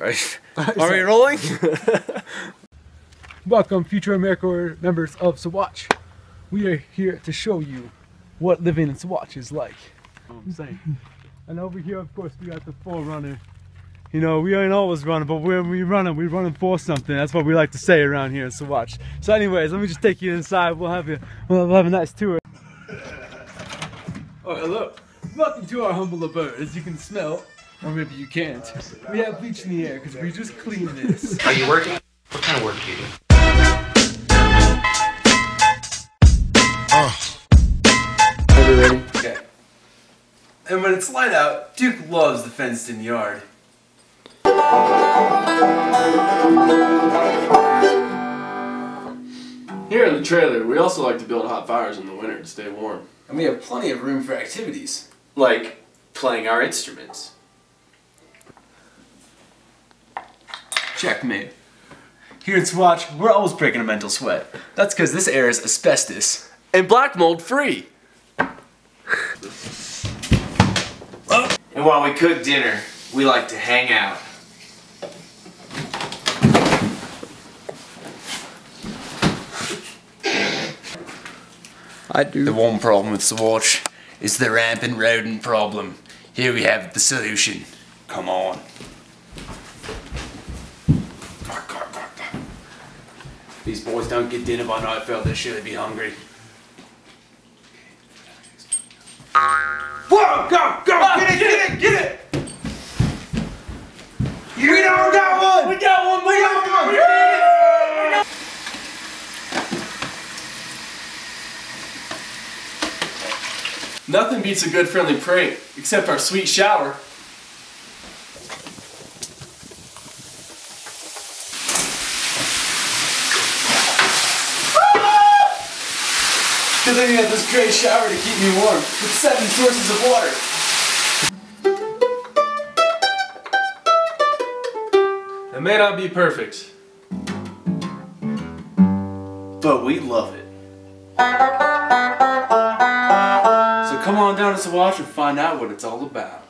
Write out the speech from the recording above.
Alright. Are we rolling? Welcome, future America members of Saguache. We are here to show you what living in Saguache is like. I'm saying. And over here, of course, we got the Forerunner. You know, we ain't always running, but when we running, we running for something. That's what we like to say around here in Saguache. So, anyways, let me just take you inside. We'll have you, we'll have a nice tour. Oh, hello. Welcome to our humble abode. As you can smell, or maybe you can't, we have bleach in the air because we just cleaned this. Are you working? What kind of work do you do? Okay. And when it's light out, Duke loves the fenced in yard. Here in the trailer, we also like to build hot fires in the winter to stay warm. And we have plenty of room for activities. Like playing our instruments. Checkmate. Here at Saguache, we're always breaking a mental sweat. That's because this air is asbestos. And black mold free! And while we cook dinner, we like to hang out. I do. The one problem with Saguache is the rampant rodent problem. Here we have the solution. Come on. These boys don't get dinner by nightfall, they surely be hungry. Whoa! Go! Go! Ah, get it! Get it! Get it! You don't got one! We got one! We got one! We got Nothing beats a good friendly prank, except our sweet shower. Because I got this great shower to keep me warm with seven sources of water. It may not be perfect, But we love it. So come on down to Saguache and find out what it's all about.